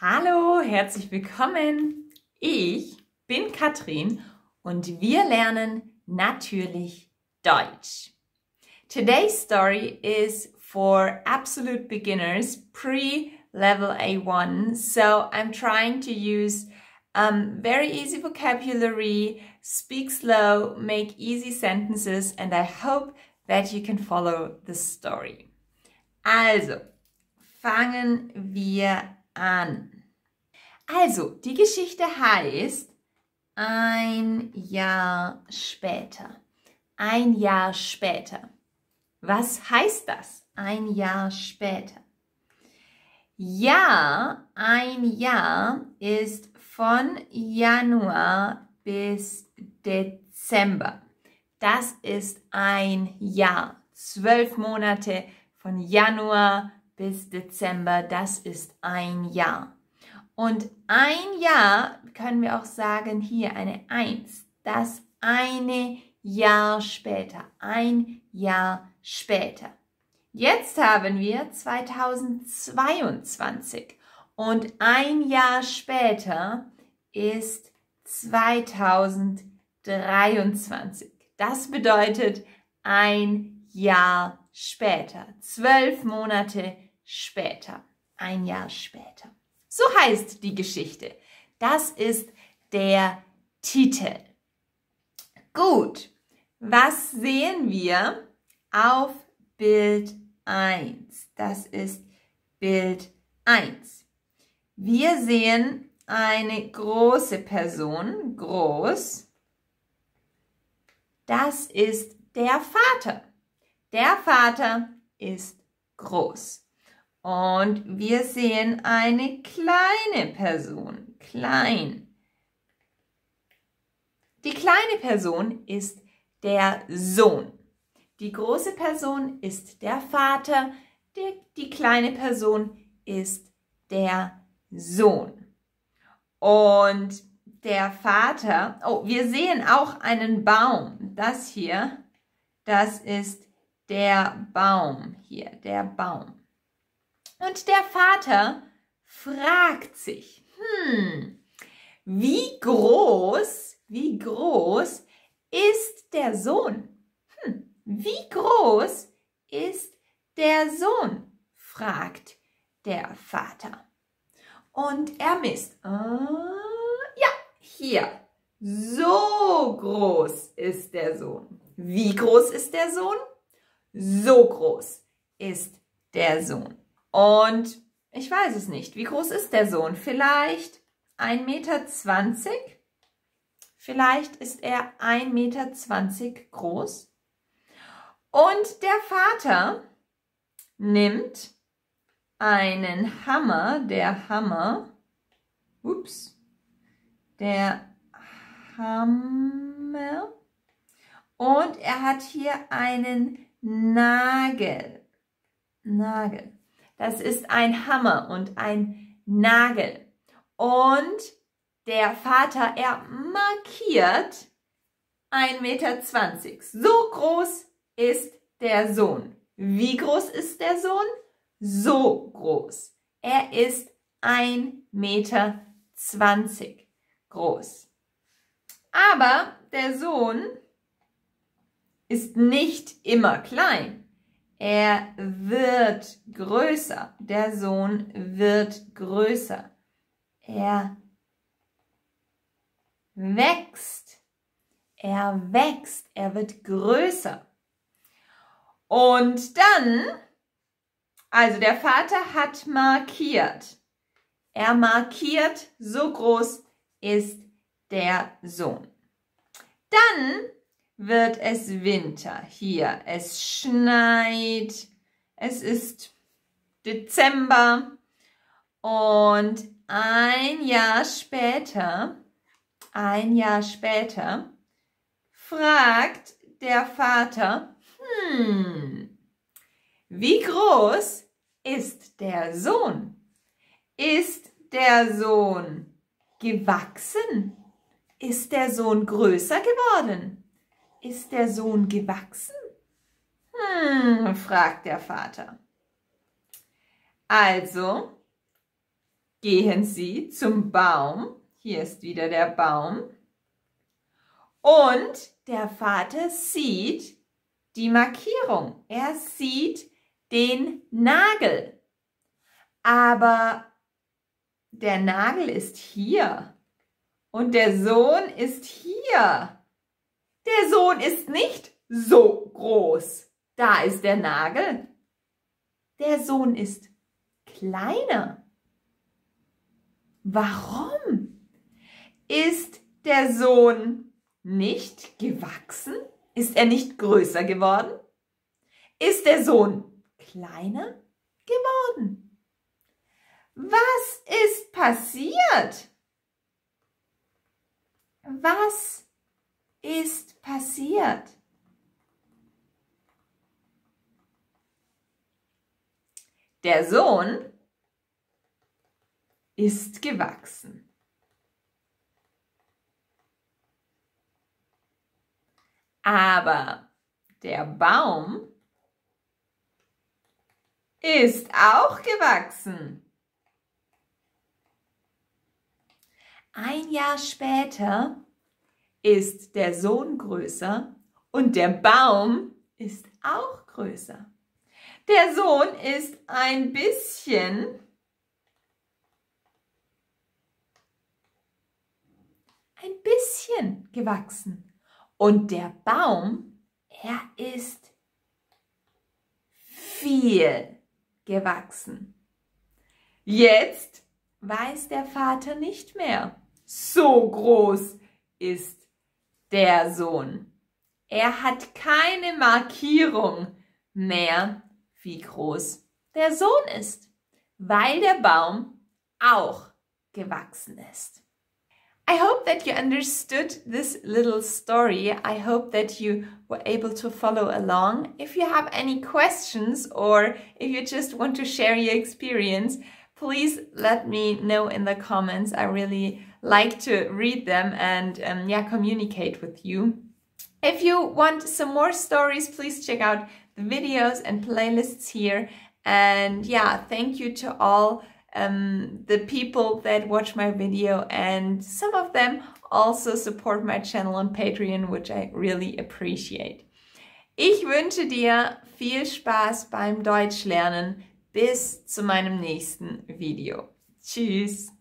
Hallo, herzlich willkommen. Ich bin Katrin und wir lernen natürlich Deutsch. Today's story is for absolute beginners, pre-level A1. So I'm trying to use um, very easy vocabulary, speak slow, make easy sentences, and I hope that you can follow the story. Also, fangen wir an. Also, die Geschichte heißt ein Jahr später. Ein Jahr später. Was heißt das? Ein Jahr später. Ja, ein Jahr ist von Januar bis Dezember. Das ist ein Jahr. Zwölf Monate von Januar bis Dezember, das ist ein Jahr. Und ein Jahr können wir auch sagen, hier eine Eins, das eine Jahr später, ein Jahr später. Jetzt haben wir 2022 und ein Jahr später ist 2023. Das bedeutet ein Jahr später, zwölf Monate später, ein Jahr später. So heißt die Geschichte. Das ist der Titel. Gut, was sehen wir auf Bild 1? Das ist Bild 1. Wir sehen eine große Person, groß. Das ist der Vater. Der Vater ist groß. Und wir sehen eine kleine Person, klein. Die kleine Person ist der Sohn. Die große Person ist der Vater, die, die kleine Person ist der Sohn. Und der Vater, oh, wir sehen auch einen Baum. Das hier, das ist der Baum hier, der Baum. Und der Vater fragt sich, hm, wie groß, wie groß ist der Sohn? Hm, wie groß ist der Sohn? fragt der Vater. Und er misst. Äh, ja, hier. So groß ist der Sohn. Wie groß ist der Sohn? So groß ist der Sohn. Und ich weiß es nicht. Wie groß ist der Sohn? Vielleicht 1,20 Meter? Vielleicht ist er 1,20 Meter groß. Und der Vater nimmt einen Hammer, der Hammer, ups, der Hammer, und er hat hier einen Nagel, Nagel. Das ist ein Hammer und ein Nagel. Und der Vater, er markiert 1,20 Meter. So groß ist der Sohn. Wie groß ist der Sohn? So groß. Er ist 1,20 Meter groß. Aber der Sohn ist nicht immer klein. Er wird größer. Der Sohn wird größer. Er wächst. Er wächst. Er wird größer. Und dann, also der Vater hat markiert. Er markiert, so groß ist der Sohn. Dann wird es Winter. Hier, es schneit, es ist Dezember und ein Jahr später, ein Jahr später, fragt der Vater, hm, wie groß ist der Sohn? Ist der Sohn gewachsen? Ist der Sohn größer geworden? Ist der Sohn gewachsen? Hm, fragt der Vater. Also, gehen sie zum Baum. Hier ist wieder der Baum. Und der Vater sieht die Markierung. Er sieht den Nagel. Aber der Nagel ist hier und der Sohn ist hier. Sohn ist nicht so groß. Da ist der Nagel. Der Sohn ist kleiner. Warum? Ist der Sohn nicht gewachsen? Ist er nicht größer geworden? Ist der Sohn kleiner geworden? Was ist passiert? Was ist passiert? Der Sohn ist gewachsen. Aber der Baum ist auch gewachsen. Ein Jahr später ist der Sohn größer und der Baum ist auch größer. Der Sohn ist ein bisschen ein bisschen gewachsen und der Baum, er ist viel gewachsen. Jetzt weiß der Vater nicht mehr. So groß ist der Sohn. Er hat keine Markierung mehr wie groß der Sohn ist, weil der Baum auch gewachsen ist. I hope that you understood this little story. I hope that you were able to follow along. If you have any questions or if you just want to share your experience, please let me know in the comments. I really like to read them and um, yeah, communicate with you. If you want some more stories, please check out the videos and playlists here. And yeah, thank you to all um, the people that watch my video and some of them also support my channel on Patreon, which I really appreciate. Ich wünsche dir viel Spaß beim Deutschlernen. Bis zu meinem nächsten Video. Tschüss!